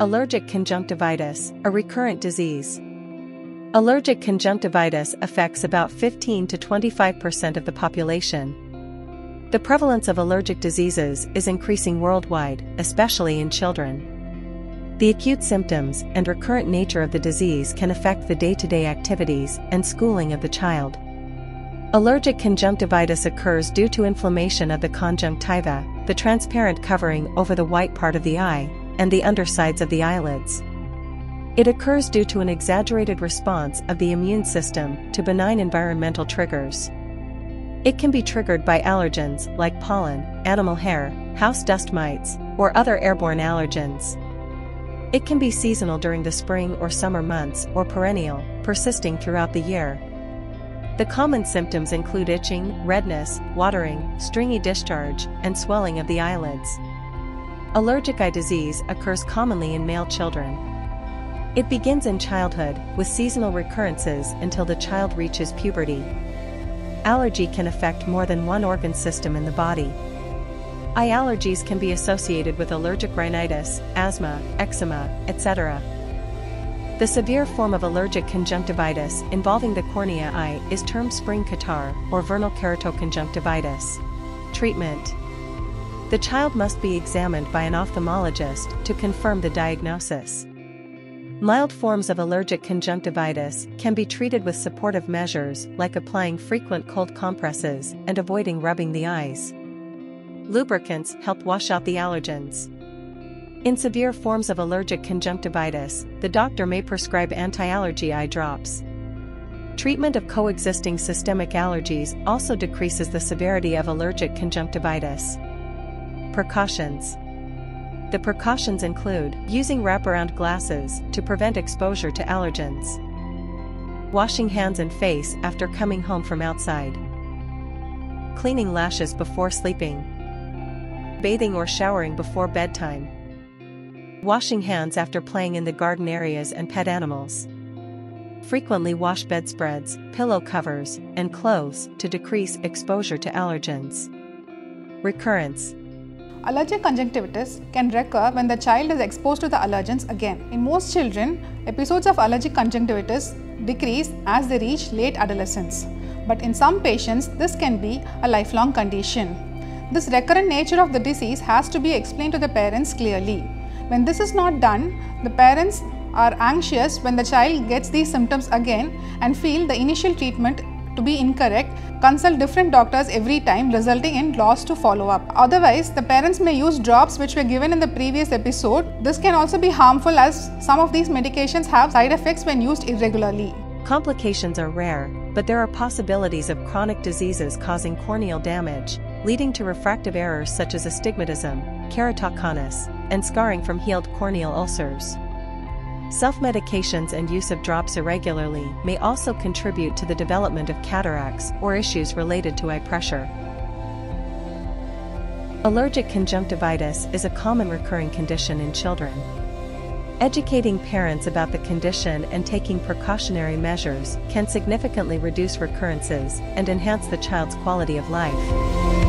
Allergic conjunctivitis, a recurrent disease. Allergic conjunctivitis affects about 15 to 25% of the population. The prevalence of allergic diseases is increasing worldwide, especially in children. The acute symptoms and recurrent nature of the disease can affect the day-to-day activities and schooling of the child. Allergic conjunctivitis occurs due to inflammation of the conjunctiva, the transparent covering over the white part of the eye, and the undersides of the eyelids. It occurs due to an exaggerated response of the immune system to benign environmental triggers. It can be triggered by allergens like pollen, animal hair, house dust mites, or other airborne allergens. It can be seasonal during the spring or summer months or perennial, persisting throughout the year. The common symptoms include itching, redness, watering, stringy discharge, and swelling of the eyelids. Allergic eye disease occurs commonly in male children. It begins in childhood, with seasonal recurrences until the child reaches puberty. Allergy can affect more than one organ system in the body. Eye allergies can be associated with allergic rhinitis, asthma, eczema, etc. The severe form of allergic conjunctivitis involving the cornea eye is termed spring catarrh or vernal keratoconjunctivitis. Treatment the child must be examined by an ophthalmologist to confirm the diagnosis. Mild forms of allergic conjunctivitis can be treated with supportive measures like applying frequent cold compresses and avoiding rubbing the eyes. Lubricants help wash out the allergens. In severe forms of allergic conjunctivitis, the doctor may prescribe anti-allergy eye drops. Treatment of coexisting systemic allergies also decreases the severity of allergic conjunctivitis. Precautions The precautions include using wraparound glasses to prevent exposure to allergens, washing hands and face after coming home from outside, cleaning lashes before sleeping, bathing or showering before bedtime, washing hands after playing in the garden areas and pet animals. Frequently wash bedspreads, pillow covers, and clothes to decrease exposure to allergens. Recurrence Allergic conjunctivitis can recur when the child is exposed to the allergens again. In most children, episodes of allergic conjunctivitis decrease as they reach late adolescence. But in some patients, this can be a lifelong condition. This recurrent nature of the disease has to be explained to the parents clearly. When this is not done, the parents are anxious when the child gets these symptoms again and feel the initial treatment to be incorrect, consult different doctors every time resulting in loss to follow up. Otherwise, the parents may use drops which were given in the previous episode. This can also be harmful as some of these medications have side effects when used irregularly. Complications are rare, but there are possibilities of chronic diseases causing corneal damage, leading to refractive errors such as astigmatism, keratoconus, and scarring from healed corneal ulcers. Self-medications and use of drops irregularly may also contribute to the development of cataracts or issues related to eye pressure. Allergic conjunctivitis is a common recurring condition in children. Educating parents about the condition and taking precautionary measures can significantly reduce recurrences and enhance the child's quality of life.